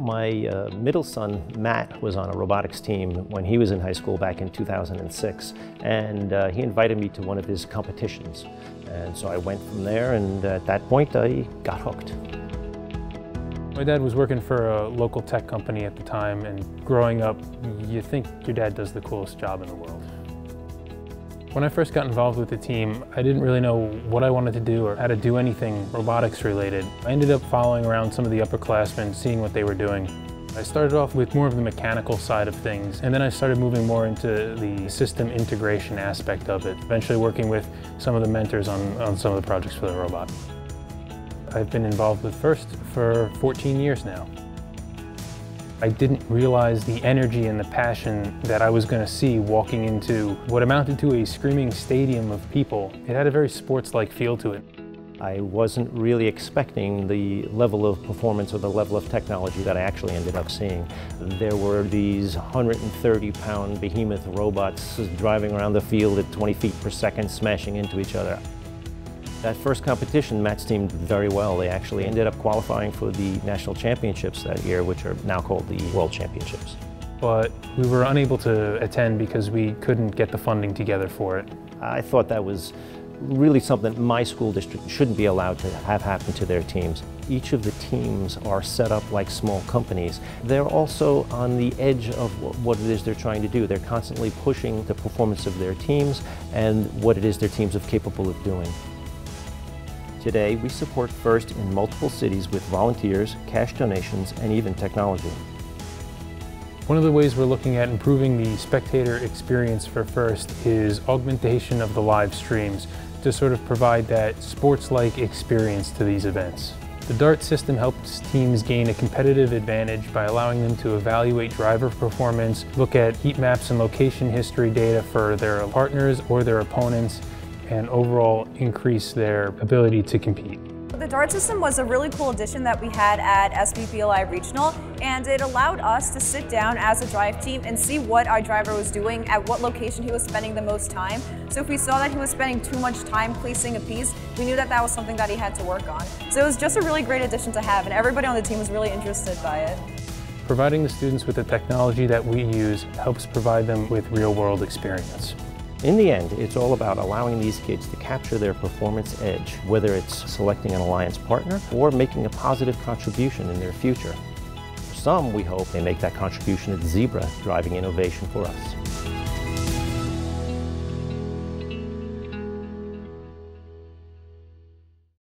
My uh, middle son, Matt, was on a robotics team when he was in high school back in 2006, and uh, he invited me to one of his competitions. And so I went from there, and at that point, I got hooked. My dad was working for a local tech company at the time, and growing up, you think your dad does the coolest job in the world. When I first got involved with the team, I didn't really know what I wanted to do or how to do anything robotics related. I ended up following around some of the upperclassmen, seeing what they were doing. I started off with more of the mechanical side of things, and then I started moving more into the system integration aspect of it, eventually working with some of the mentors on, on some of the projects for the robot. I've been involved with FIRST for 14 years now. I didn't realize the energy and the passion that I was going to see walking into what amounted to a screaming stadium of people. It had a very sports-like feel to it. I wasn't really expecting the level of performance or the level of technology that I actually ended up seeing. There were these 130-pound behemoth robots driving around the field at 20 feet per second, smashing into each other. That first competition, Matt's team did very well. They actually ended up qualifying for the national championships that year, which are now called the World Championships. But we were unable to attend because we couldn't get the funding together for it. I thought that was really something my school district shouldn't be allowed to have happen to their teams. Each of the teams are set up like small companies. They're also on the edge of what it is they're trying to do. They're constantly pushing the performance of their teams and what it is their teams are capable of doing. Today, we support FIRST in multiple cities with volunteers, cash donations, and even technology. One of the ways we're looking at improving the spectator experience for FIRST is augmentation of the live streams to sort of provide that sports-like experience to these events. The DART system helps teams gain a competitive advantage by allowing them to evaluate driver performance, look at heat maps and location history data for their partners or their opponents, and overall increase their ability to compete. The DART system was a really cool addition that we had at SBPLI Regional, and it allowed us to sit down as a drive team and see what our driver was doing, at what location he was spending the most time. So if we saw that he was spending too much time placing a piece, we knew that that was something that he had to work on. So it was just a really great addition to have, and everybody on the team was really interested by it. Providing the students with the technology that we use helps provide them with real-world experience. In the end, it's all about allowing these kids to capture their performance edge, whether it's selecting an alliance partner or making a positive contribution in their future. For some, we hope they make that contribution at Zebra, driving innovation for us.